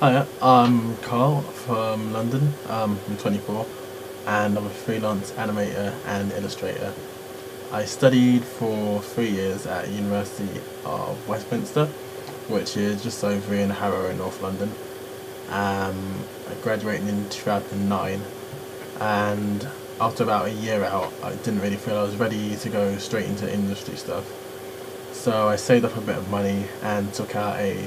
Hi, I'm Karl from London. Um, I'm 24 and I'm a freelance animator and illustrator. I studied for three years at University of Westminster, which is just over in Harrow in North London. Um, I graduated in 2009 and after about a year out I didn't really feel I was ready to go straight into industry stuff. So I saved up a bit of money and took out a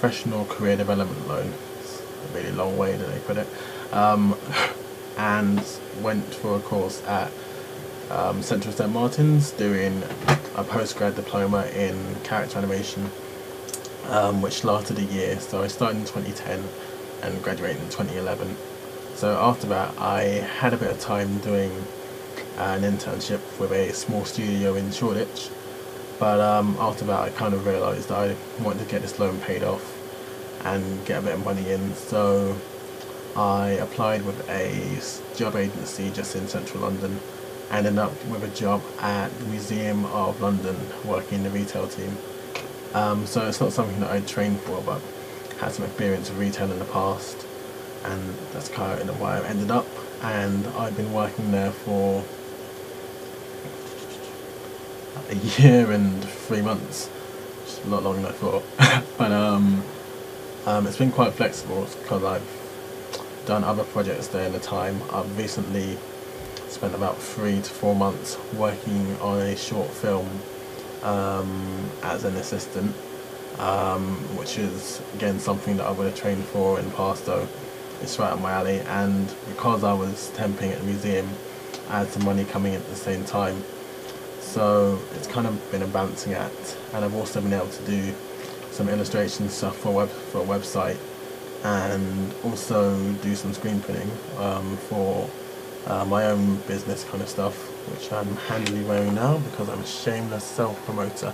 professional career development loan. It's a really long way that they put it. Um, and went for a course at um, Central St Martin's doing a postgrad diploma in character animation, um, which lasted a year. So I started in 2010 and graduated in 2011. So after that, I had a bit of time doing an internship with a small studio in Shoreditch but um, after that, I kind of realised I wanted to get this loan paid off and get a bit of money in. So I applied with a job agency just in central London. Ended up with a job at the Museum of London working in the retail team. Um, so it's not something that I trained for, but had some experience of retail in the past, and that's kind of why I ended up. And I've been working there for a year and three months, which is a lot longer than I thought. but um, um, it's been quite flexible because I've done other projects there in the time. I've recently spent about three to four months working on a short film um, as an assistant, um, which is again something that I would have trained for in the past though. It's right up my alley and because I was temping at the museum, I had some money coming in at the same time so it's kind of been a balancing act and I've also been able to do some illustration stuff for a, web, for a website and also do some screen printing um, for uh, my own business kind of stuff which I'm handily wearing now because I'm a shameless self-promoter.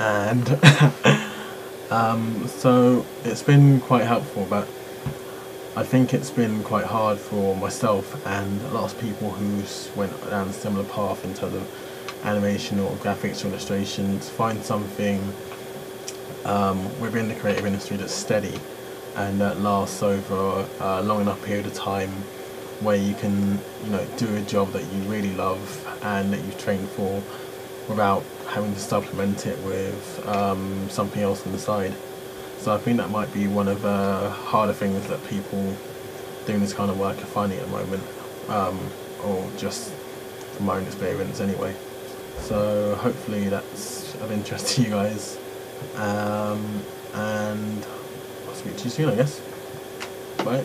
And um, so it's been quite helpful but I think it's been quite hard for myself and a lot of people who went down a similar path in terms of animation or graphics or illustrations, find something um, within the creative industry that's steady and that lasts over a long enough period of time where you can you know do a job that you really love and that you've trained for without having to supplement it with um, something else on the side. So I think that might be one of the harder things that people doing this kind of work are finding at the moment, um, or just from my own experience anyway. So hopefully that's of interest to you guys. Um, and I'll speak to you soon, I guess. Bye.